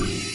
Three.